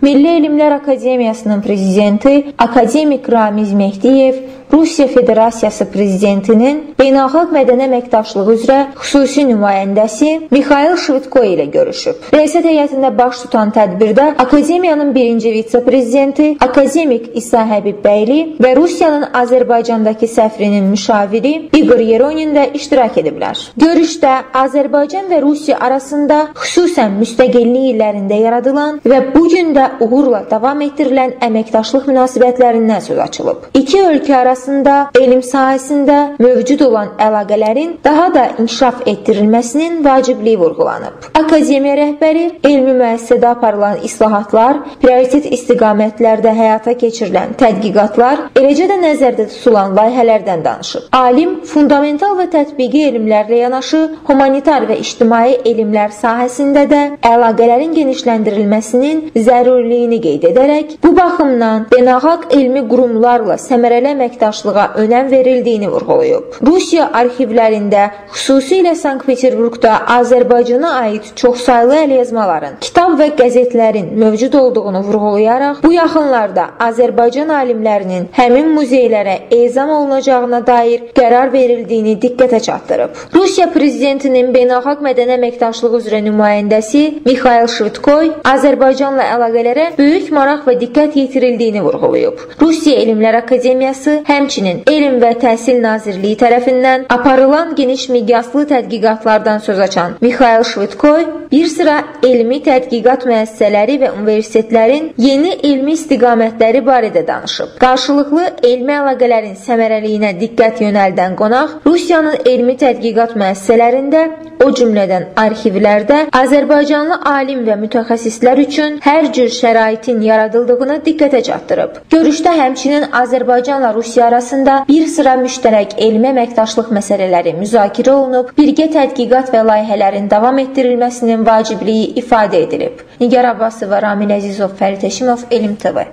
Milli Elmlər Akademiyasının prezidenti akademik Ramiz Mehdiyev Rusiya Federasiyası prezidentinin beynəlxalq mədəni əməkdaşlığı üzrə xüsusi nümayəndəsi Mixail Şvitko ilə görüşüb. Rəisət heyətində baş tutan tədbirdə Akademiyanın birinci vitse-prezidenti akademik İsa Həbibbəyli və Rusiyanın Azərbaycandakı səfirinin müşaviri İqor Yeronin də iştirak ediblər. Görüşdə Azərbaycan və Rusiya arasında xüsusən müstəqillik illərində yaradılan və bu gün də uğurla davam etdirilən əməkdaşlıq münasibətlərindən söz açılıb. İki ölkə arasında arasında elm sahəsində mövcud olan əlaqələrin daha da inkişaf etdirilməsinin vacibliyi vurğulanıb. Akademiya rəhbəri elmi müəssisədə aparılan islahatlar, prioritet istiqamətlərdə həyata keçirilən tədqiqatlar, eləcə də nəzərdə tutulan layihələrdən danışıb. Alim fundamental və tətbiqi elmlərlə yanaşı humanitar və ictimai elmlər sahəsində də əlaqələrin genişləndirilməsinin zəruriliyini qeyd edərək, bu baxımdan beynəlxalq elmi qurumlarla səmərəli əməkdaşlıq əməkdaşlığa önəm verildiyini vurğulayıb. Rusiya arxivlərində, xüsusilə Sankt-Peterburqda Azərbaycana aid çoxsaylı əlyazmaların, kitab və qəzetlərin mövcud olduğunu vurğulayaraq, bu yaxınlarda Azərbaycan alimlərinin həmin muzeylərə ezam olunacağına dair qərar verildiyini diqqətə çatdırıb. Rusiya prezidentinin beynəlxalq mədəni əməkdaşlıq üzrə nümayəndəsi Mixail Şvitkoy Azərbaycanla əlaqələrə böyük maraq və diqqət yetirildiyini vurğulayıb. Rusiya Elmlər Akademiyası həm Həmçinin Elm və Təhsil Nazirliyi tərəfindən aparılan geniş miqyaslı tədqiqatlardan söz açan Mixail Şvitkoy bir sıra elmi tədqiqat müəssisələri və universitetlərin yeni elmi istiqamətləri barədə danışıb. Qarşılıqlı elmi əlaqələrin səmərəliyinə diqqət yönəldən qonaq Rusiyanın elmi tədqiqat müəssisələrində, o cümlədən arxivlərdə Azərbaycanlı alim və mütəxəssislər üçün hər cür şəraitin yaradıldığını diqqətə çatdırıb. Görüşdə həmçinin Azərbaycanla Rusiya arasında bir sıra müştərək elmi əməkdaşlıq məsələləri müzakirə olunub, birgə tədqiqat və layihələrin davam etdirilməsinin vacibliyi ifadə edilib. Nigar Abbasova, Ramil Əzizov, Fərid Həşimov, Elm TV.